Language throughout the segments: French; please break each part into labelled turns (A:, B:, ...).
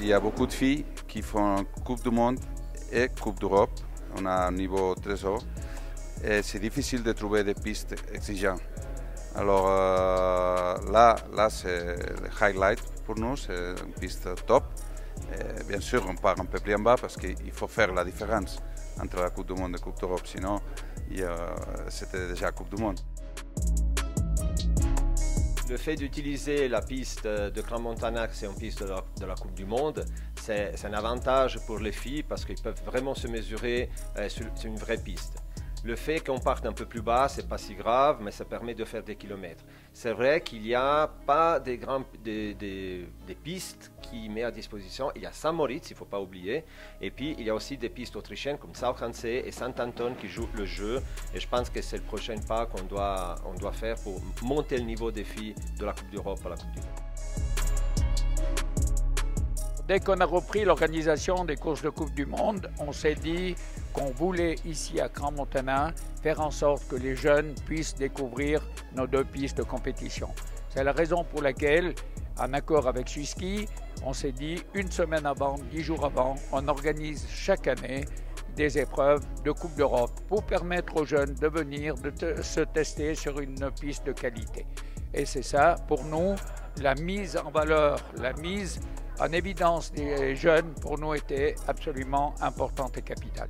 A: il y a beaucoup de filles qui font Coupe du Monde et Coupe d'Europe. On a un niveau très haut. Et c'est difficile de trouver des pistes exigeantes. Alors euh, là, là c'est le highlight pour nous, c'est une piste top. Et bien sûr, on part un peu plus en bas parce qu'il faut faire la différence entre la Coupe du Monde et la Coupe d'Europe. Sinon, c'était déjà la Coupe du Monde.
B: Le fait d'utiliser la piste de Montana, c'est une piste de la, Coupe du Monde, c'est un avantage pour les filles parce qu'ils peuvent vraiment se mesurer euh, sur une vraie piste. Le fait qu'on parte un peu plus bas, c'est pas si grave, mais ça permet de faire des kilomètres. C'est vrai qu'il n'y a pas des, des, pistes qui met à disposition. Il y a Saint-Moritz, il ne faut pas oublier. Et puis, il y a aussi des pistes autrichiennes comme Sauchansee et Saint-Anton qui jouent le jeu. Et je pense que c'est le prochain pas qu'on doit, on doit faire pour monter le niveau des filles de la Coupe d'Europe à la Coupe du Monde.
C: Dès qu'on a repris l'organisation des courses de Coupe du Monde, on s'est dit qu'on voulait ici à Grand Montana faire en sorte que les jeunes puissent découvrir nos deux pistes de compétition. C'est la raison pour laquelle, en accord avec Suski, on s'est dit une semaine avant, dix jours avant, on organise chaque année des épreuves de Coupe d'Europe pour permettre aux jeunes de venir de se tester sur une piste de qualité. Et c'est ça, pour nous, la mise en valeur, la mise en évidence des jeunes, pour nous, était absolument importante et capitale.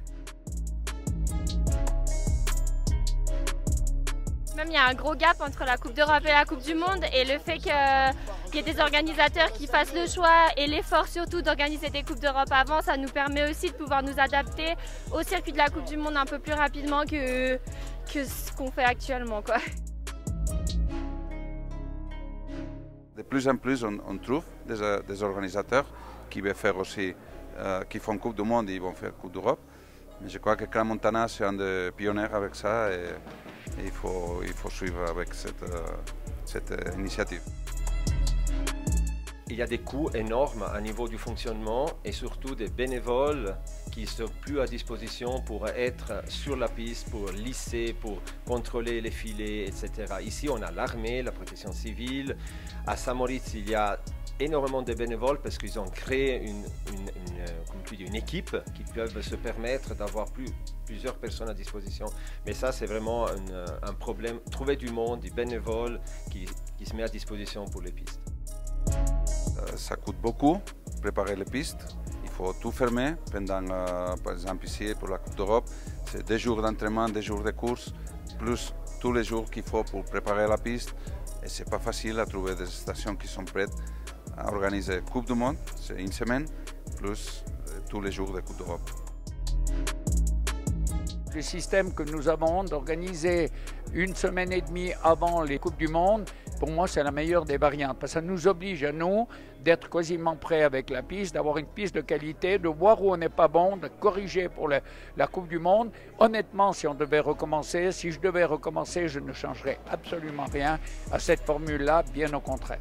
D: Même il y a un gros gap entre la Coupe d'Europe et la Coupe du Monde et le fait qu'il y ait des organisateurs qui fassent le choix et l'effort surtout d'organiser des Coupes d'Europe avant, ça nous permet aussi de pouvoir nous adapter au circuit de la Coupe du Monde un peu plus rapidement que, que ce qu'on fait actuellement. Quoi.
A: Plus en plus, on, trouve des, des, organisateurs qui faire aussi, euh, qui font Coupe du Monde et ils vont faire Coupe d'Europe. Mais je crois que Clan Montana, c'est un des pionniers avec ça et, il, faut, suivre avec cette, euh, cette initiative.
B: Il y a des coûts énormes à niveau du fonctionnement et surtout des bénévoles qui ne sont plus à disposition pour être sur la piste, pour lisser, pour contrôler les filets, etc. Ici, on a l'armée, la protection civile. À Saint-Moritz, il y a énormément de bénévoles parce qu'ils ont créé une, une, équipe qui peuvent se permettre d'avoir plus, plusieurs personnes à disposition. Mais ça, c'est vraiment un, problème. Trouver du monde, du bénévoles qui, qui se met à disposition pour les pistes.
A: Euh, ça coûte beaucoup préparer les pistes. Faut tout fermer pendant, euh, par exemple ici pour la Coupe d'Europe, c'est des jours d'entraînement, des jours de course, plus tous les jours qu'il faut pour préparer la piste. Et c'est pas facile à trouver des stations qui sont prêtes à organiser Coupe du Monde, c'est une semaine, plus euh, tous les jours de Coupe d'Europe.
C: Le système que nous avons d'organiser une semaine et demie avant les Coupes du Monde, pour moi, c'est la meilleure des variantes. Parce que ça nous oblige à nous d'être quasiment prêts avec la piste, d'avoir une piste de qualité, de voir où on n'est pas bon, de corriger pour la Coupe du Monde. Honnêtement, si on devait recommencer, si je devais recommencer, je ne changerais absolument rien à cette formule-là, bien au contraire.